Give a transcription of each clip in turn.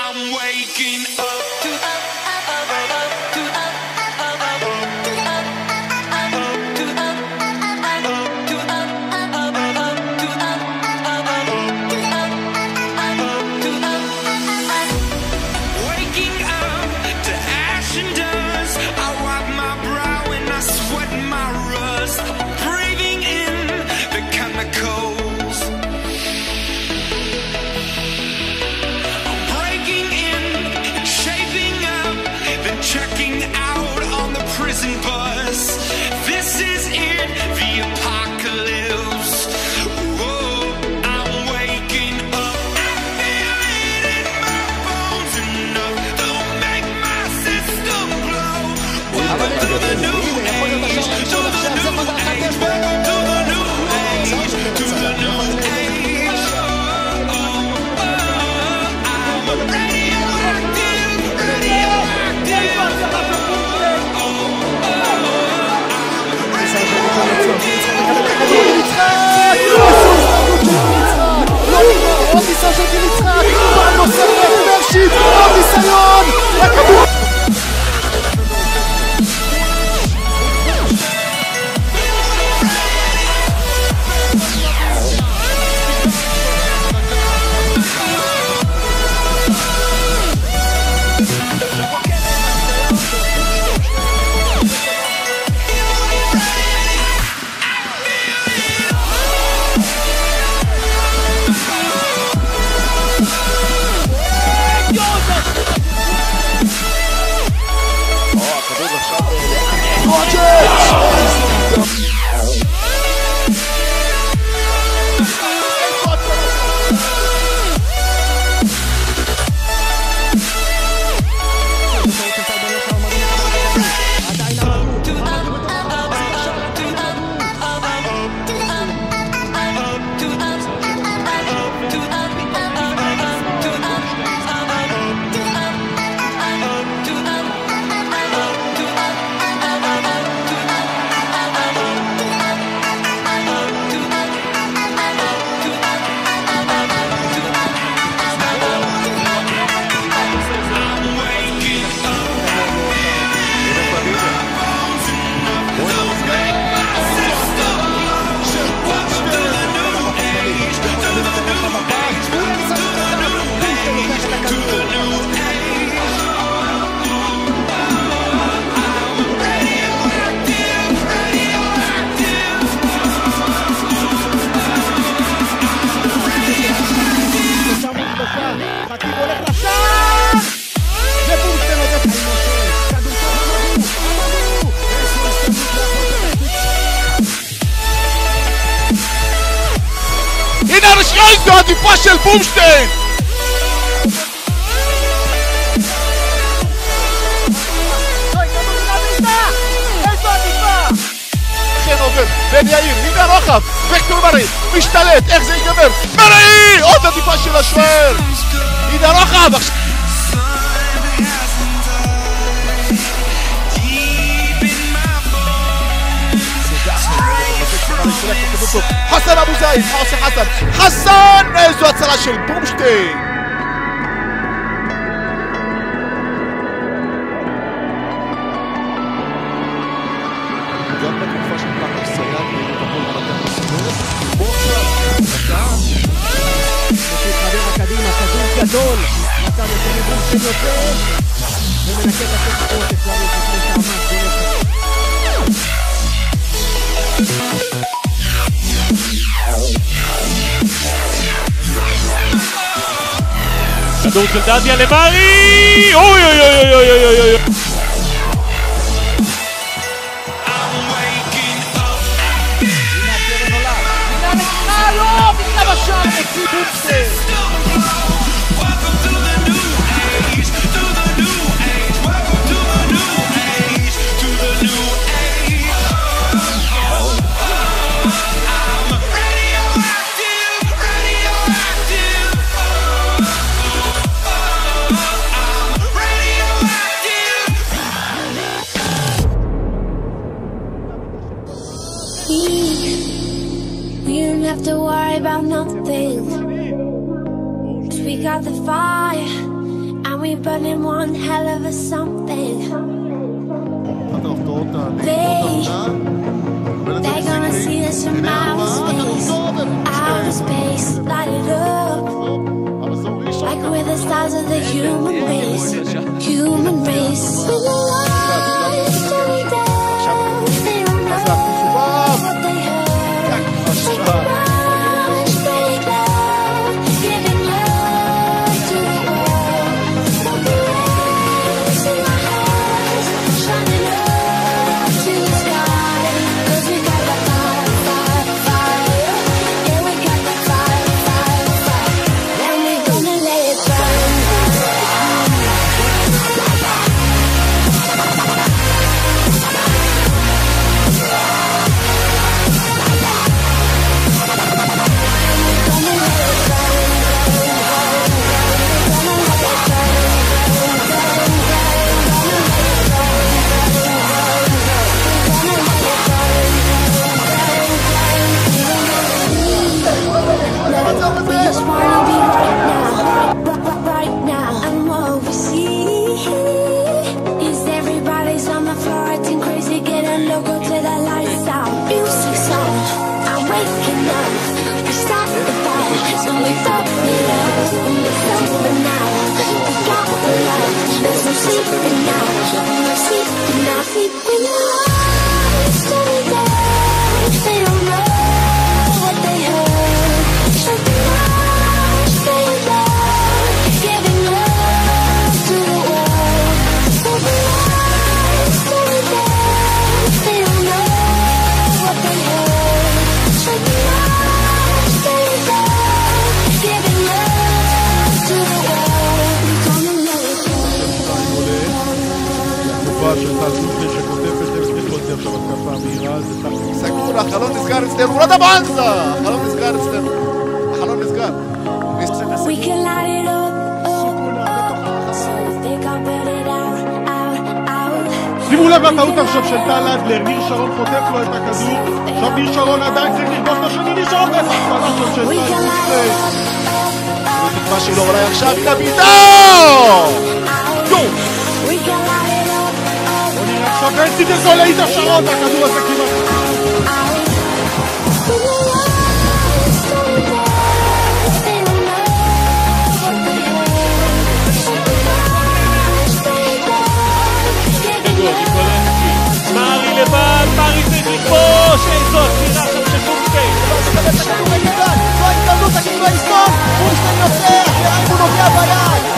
I'm waking up to Yeah. אוי, זו עדיפה של בומשטיין! כן, בן יאיר, הנה הרוחב, וקטור מרי, משתלט, איך זה ייגמר? מרי! עוד עדיפה של השוער! הנה הרוחב! حسن ابو زايد حاصي حسن حسن ازوت سلاشل بومشتي גדול, נתן את הניגון של יוצא ומנקה את הכסף לפני שעמד Gol del Dadi alle mani! Oh, oh, oh, Milano, Milano, Milano, Milano, Milano, Milano, Milano, have to worry about nothing. Cause we got the fire And we're burning one hell of a something. They They're gonna see us from outer space. Outer space, light it up. Like we're the stars of the human race. Human race. sleep, and now you're sleep, and now sleep. אתה بانزا החלום נסגר אצלנו. החלום נסגר. שימו לב לטעות עכשיו של טל אדלר, ניר שרון חוטף לו את הכדור, עכשיו ניר שרון עדיין צריך לרדוף את השני, ניר שרון בטח, עכשיו של טל אדלר. תקווה שלו אולי עכשיו, הנה ביטון! עכשיו. בן סידר גול לאידה שרון, הכדור הזה כמעט הזאת עם גולנסקי. מרי לבד, מרי צריך לכבוש! איזו עצירה שם של טורקי! הוא מקבל את הכדורגל, זו ההזדמנות, תגידו לניסון! הוא יוצא, הוא נוגע ביד!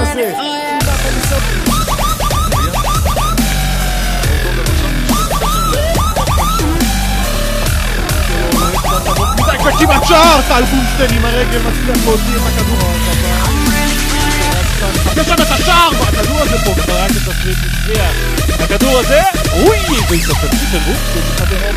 não Facciamo ciorta al booster di Mareghe, ma si dà così, ma caduta. Che c'è questa ciorba? La caduta si può fare anche da 13 via. La caduta se... Ui, questo è un booster di Mareghe,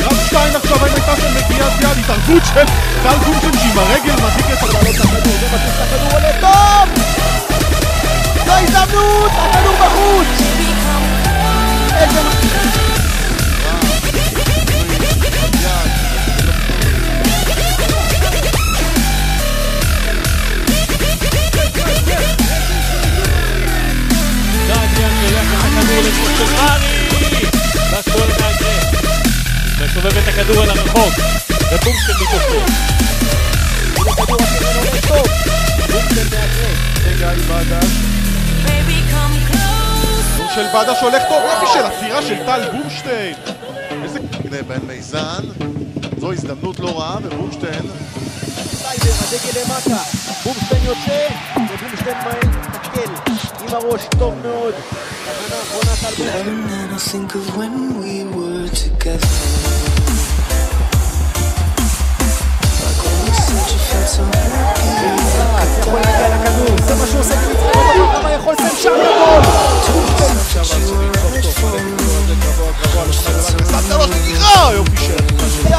רק שתיים עכשיו, האם הייתה שם נגיעת יד, התערבות של טל בונשטיין שעם הרגל מדליק את את הכדור, זה מכניס את הכדור עולה טוב! זו ההזדמנות! הכדור בחוץ! איזה... הכדור אל הרחוק. ובוקשטיין מתעופף. הנה כדור השני עולה טוב! רגע, עם בדש. Baby, come close. כדור של בדש הולך טוב, יופי של עצירה של טל בורשטיין. איזה... הנה בן מיזן, זו הזדמנות לא רעה, ובורשטיין סיידר, הדגל למטה, בורשטיין יוצא, ובורשטיין מתקל עם הראש טוב מאוד. הגנה אחרונה טל בורשטיין. יכול להגיע לכדור, זה מה שהוא עושה במצרים, כמה יכול לסיים שם גדול!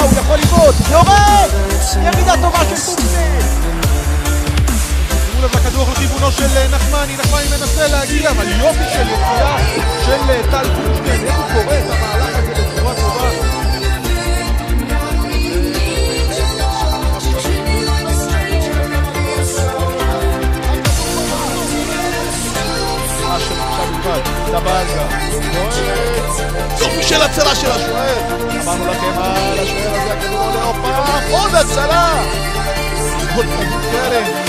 הוא יכול לבעוט, יורד! ירידה טובה של בורשטיין! שימו לב לכדור לכיוונו של אה, נחמני, נחמני מנסה להגיע, אבל יופי יופי של הצלה של השוער! אמרנו לכם על השוער הזה, הכדור עולה עוד פעם, עוד הצלה! עוד כדור קרן!